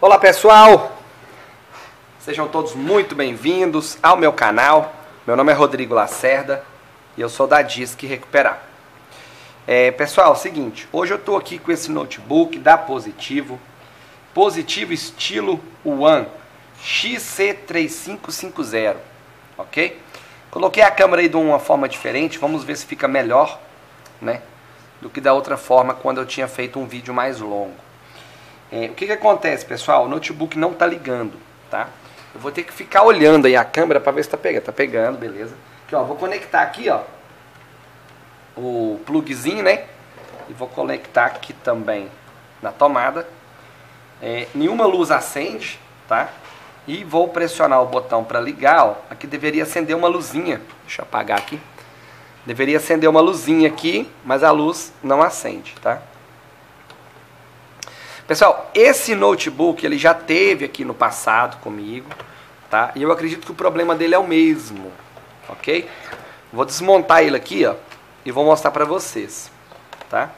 Olá pessoal, sejam todos muito bem-vindos ao meu canal. Meu nome é Rodrigo Lacerda e eu sou da Disque Recuperar. É, pessoal, é seguinte, hoje eu estou aqui com esse notebook da Positivo, Positivo estilo One XC3550, ok? Coloquei a câmera aí de uma forma diferente, vamos ver se fica melhor, né? Do que da outra forma quando eu tinha feito um vídeo mais longo. É, o que, que acontece, pessoal? O notebook não está ligando, tá? Eu vou ter que ficar olhando aí a câmera para ver se está pegando. Está pegando, beleza. Aqui, ó, vou conectar aqui, ó, o plugzinho, né? E vou conectar aqui também na tomada. É, nenhuma luz acende, tá? E vou pressionar o botão para ligar, ó. Aqui deveria acender uma luzinha. Deixa eu apagar aqui. Deveria acender uma luzinha aqui, mas a luz não acende, tá? Pessoal, esse notebook ele já teve aqui no passado comigo, tá? E eu acredito que o problema dele é o mesmo, ok? Vou desmontar ele aqui, ó, e vou mostrar para vocês, tá?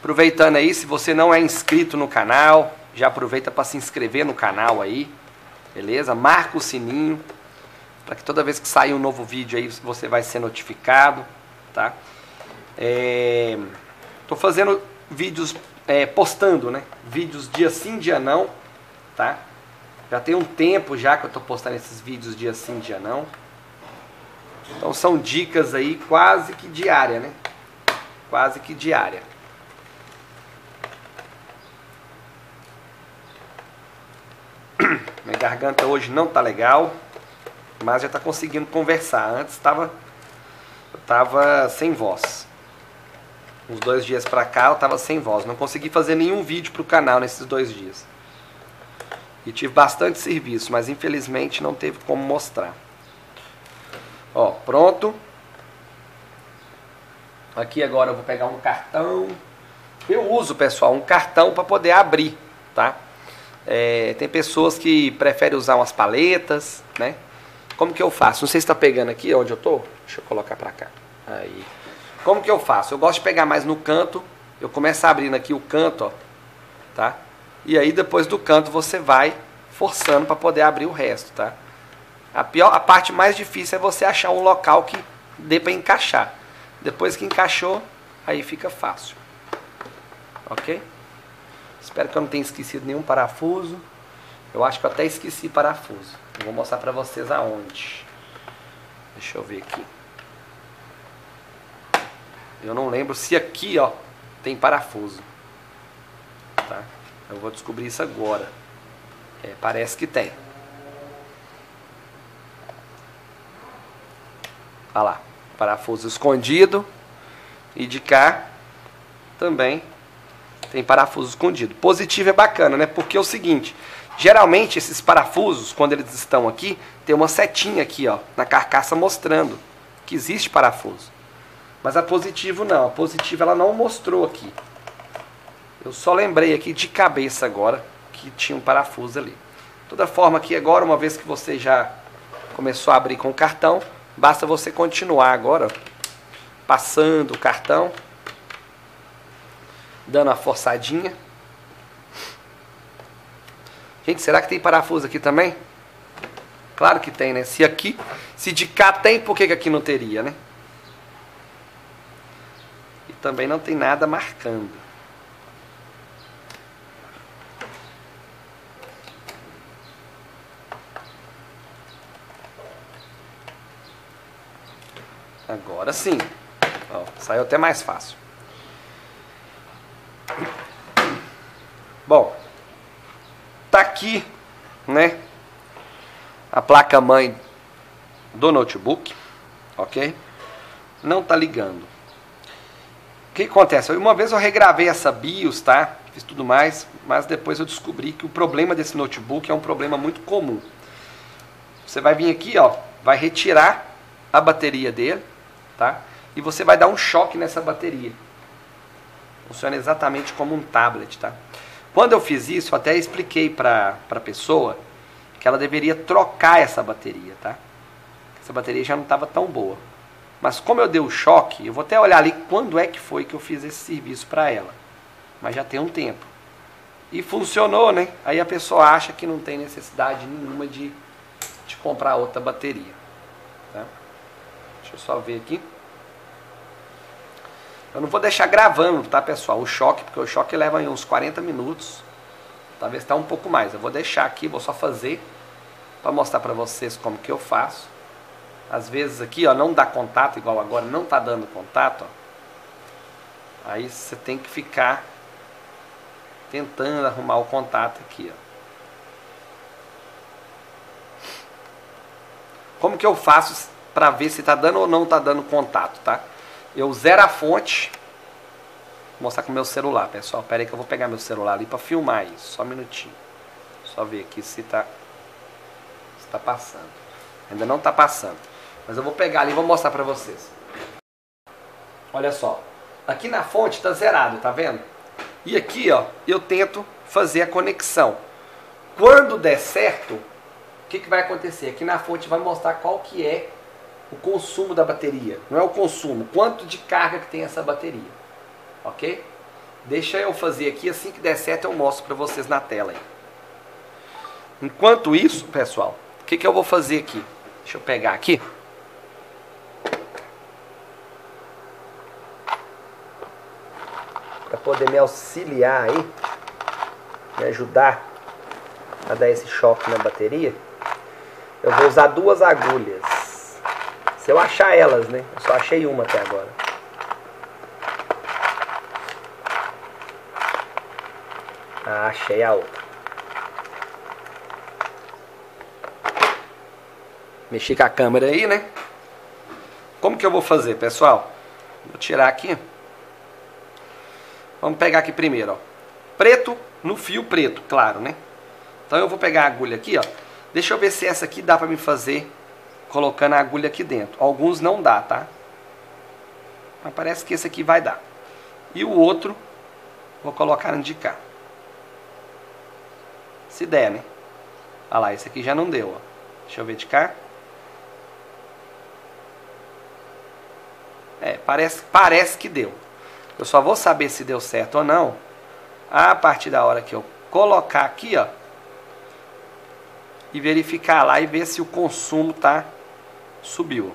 Aproveitando aí, se você não é inscrito no canal, já aproveita para se inscrever no canal aí, beleza? Marca o sininho para que toda vez que sair um novo vídeo aí você vai ser notificado, tá? É, tô fazendo vídeos, é, postando, né? Vídeos dia sim, dia não, tá? Já tem um tempo já que eu tô postando esses vídeos dia sim, dia não. Então são dicas aí quase que diária, né? Quase que diária. Minha garganta hoje não tá legal, mas já tá conseguindo conversar. Antes estava tava sem voz. Uns dois dias pra cá eu tava sem voz. Não consegui fazer nenhum vídeo pro canal nesses dois dias. E tive bastante serviço, mas infelizmente não teve como mostrar. Ó, pronto. Aqui agora eu vou pegar um cartão. Eu uso, pessoal, um cartão para poder abrir, tá? É, tem pessoas que preferem usar umas paletas, né? Como que eu faço? Não sei se está pegando aqui onde eu tô. Deixa eu colocar para cá. Aí. Como que eu faço? Eu gosto de pegar mais no canto. Eu começo abrindo aqui o canto, ó, tá? E aí depois do canto você vai forçando para poder abrir o resto, tá? A pior, a parte mais difícil é você achar um local que dê para encaixar. Depois que encaixou, aí fica fácil. OK? Espero que eu não tenha esquecido nenhum parafuso. Eu acho que eu até esqueci parafuso. Eu vou mostrar pra vocês aonde. Deixa eu ver aqui. Eu não lembro se aqui, ó, tem parafuso. Tá? Eu vou descobrir isso agora. É, parece que tem. Olha lá. Parafuso escondido. E de cá também tem parafuso escondido. Positivo é bacana, né? Porque é o seguinte, geralmente esses parafusos, quando eles estão aqui, tem uma setinha aqui, ó, na carcaça mostrando que existe parafuso. Mas a positivo não, a positivo ela não mostrou aqui. Eu só lembrei aqui de cabeça agora que tinha um parafuso ali. Toda forma aqui agora, uma vez que você já começou a abrir com o cartão, basta você continuar agora, passando o cartão dando uma forçadinha. Gente, será que tem parafuso aqui também? Claro que tem, né? Se aqui, se de cá tem, por que, que aqui não teria, né? E também não tem nada marcando. Agora sim. Ó, saiu até mais fácil. Bom, tá aqui, né? A placa mãe do notebook, ok? Não tá ligando. O que acontece? Uma vez eu regravei essa BIOS, tá? Fiz tudo mais, mas depois eu descobri que o problema desse notebook é um problema muito comum. Você vai vir aqui, ó, vai retirar a bateria dele, tá? E você vai dar um choque nessa bateria. Funciona exatamente como um tablet, tá? Quando eu fiz isso, até expliquei para a pessoa que ela deveria trocar essa bateria, tá? Essa bateria já não estava tão boa. Mas como eu dei o choque, eu vou até olhar ali quando é que foi que eu fiz esse serviço para ela. Mas já tem um tempo. E funcionou, né? Aí a pessoa acha que não tem necessidade nenhuma de, de comprar outra bateria. Tá? Deixa eu só ver aqui. Eu não vou deixar gravando, tá pessoal? O choque, porque o choque leva uns 40 minutos. Talvez está um pouco mais. Eu vou deixar aqui, vou só fazer para mostrar para vocês como que eu faço. Às vezes aqui, ó, não dá contato, igual agora não está dando contato. Ó. Aí você tem que ficar tentando arrumar o contato aqui, ó. Como que eu faço para ver se está dando ou não está dando contato, tá? Eu zero a fonte. Vou mostrar com o meu celular, pessoal. Pera aí que eu vou pegar meu celular ali para filmar isso. Só um minutinho. Só ver aqui se está se tá passando. Ainda não está passando. Mas eu vou pegar ali e vou mostrar para vocês. Olha só. Aqui na fonte está zerado, tá vendo? E aqui, ó, eu tento fazer a conexão. Quando der certo, o que, que vai acontecer? Aqui na fonte vai mostrar qual que é o consumo da bateria. Não é o consumo, quanto de carga que tem essa bateria. Ok? Deixa eu fazer aqui, assim que der certo eu mostro para vocês na tela aí. Enquanto isso, pessoal, o que, que eu vou fazer aqui? Deixa eu pegar aqui. para poder me auxiliar aí, me ajudar a dar esse choque na bateria, eu vou usar duas agulhas. Se eu achar elas, né? Eu só achei uma até agora. Ah, achei a outra. Mexi com a câmera aí, né? Como que eu vou fazer, pessoal? Vou tirar aqui. Vamos pegar aqui primeiro, ó. Preto no fio preto, claro, né? Então eu vou pegar a agulha aqui, ó. Deixa eu ver se essa aqui dá para me fazer colocando a agulha aqui dentro. Alguns não dá, tá? Mas parece que esse aqui vai dar. E o outro, vou colocar de cá. Se der, né? Olha lá, esse aqui já não deu, ó. Deixa eu ver de cá. É, parece, parece que deu. Eu só vou saber se deu certo ou não a partir da hora que eu colocar aqui, ó, e verificar lá e ver se o consumo tá subiu.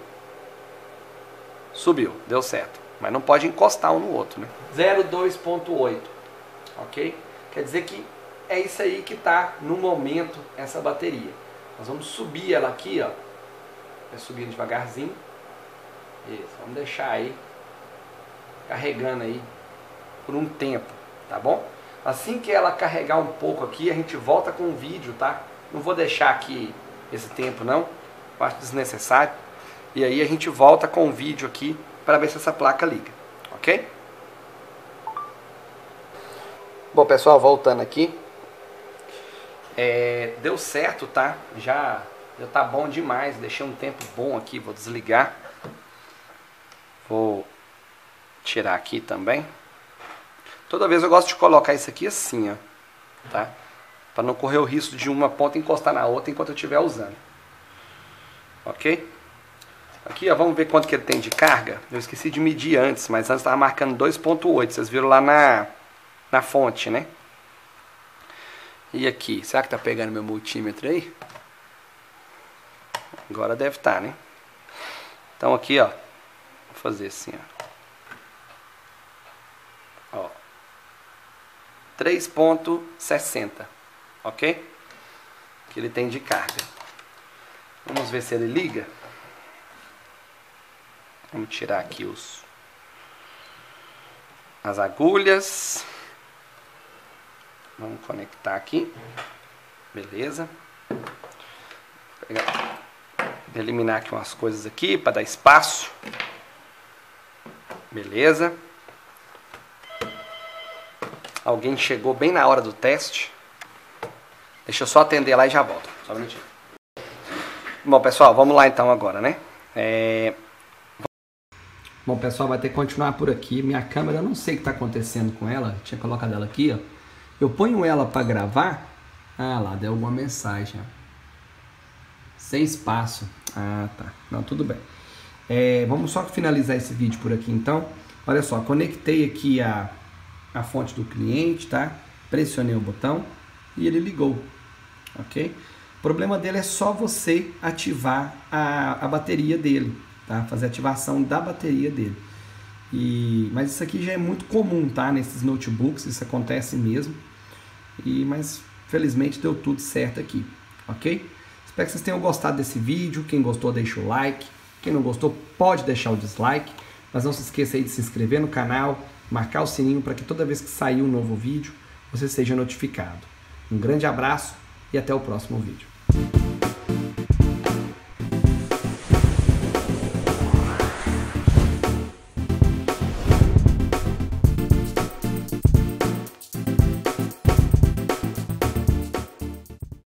Subiu, deu certo. Mas não pode encostar um no outro, né? 0,2.8, ok? Quer dizer que é isso aí que tá no momento essa bateria. Nós vamos subir ela aqui, ó. Vai subindo devagarzinho. Isso, vamos deixar aí carregando aí por um tempo, tá bom? Assim que ela carregar um pouco aqui, a gente volta com o vídeo, tá? Não vou deixar aqui esse tempo não, acho desnecessário. E aí a gente volta com o vídeo aqui para ver se essa placa liga, ok? Bom pessoal, voltando aqui, é, deu certo, tá? Já, já tá bom demais, deixei um tempo bom aqui, vou desligar. Vou tirar aqui também. Toda vez eu gosto de colocar isso aqui assim, ó, tá? Para não correr o risco de uma ponta encostar na outra enquanto eu estiver usando. Ok? Aqui, ó, vamos ver quanto que ele tem de carga. Eu esqueci de medir antes, mas antes estava marcando 2.8. Vocês viram lá na, na fonte, né? E aqui, será que tá pegando meu multímetro aí? Agora deve estar, tá, né? Então aqui, ó, vou fazer assim, ó. 3.60, ok? Que ele tem de carga. Vamos ver se ele liga. Vamos tirar aqui os as agulhas. Vamos conectar aqui. Beleza. Eliminar aqui umas coisas aqui para dar espaço. Beleza. Alguém chegou bem na hora do teste. Deixa eu só atender lá e já volto. Só um minutinho. Bom, pessoal, vamos lá então agora, né? É... Bom, pessoal, vai ter que continuar por aqui. Minha câmera, eu não sei o que está acontecendo com ela. Tinha colocado ela aqui, ó. Eu ponho ela para gravar. Ah lá, deu alguma mensagem. Sem espaço. Ah, tá. Não, tudo bem. É, vamos só finalizar esse vídeo por aqui então. Olha só, conectei aqui a, a fonte do cliente, tá? Pressionei o botão e ele ligou, ok? Problema dele é só você ativar a, a bateria dele, tá? Fazer ativação da bateria dele. E, mas isso aqui já é muito comum, tá? Nesses notebooks, isso acontece mesmo. E, mas felizmente deu tudo certo aqui, ok? Espero que vocês tenham gostado desse vídeo. Quem gostou, deixa o like. Quem não gostou, pode deixar o dislike. Mas não se esqueça aí de se inscrever no canal, marcar o sininho para que toda vez que sair um novo vídeo, você seja notificado. Um grande abraço e até o próximo vídeo.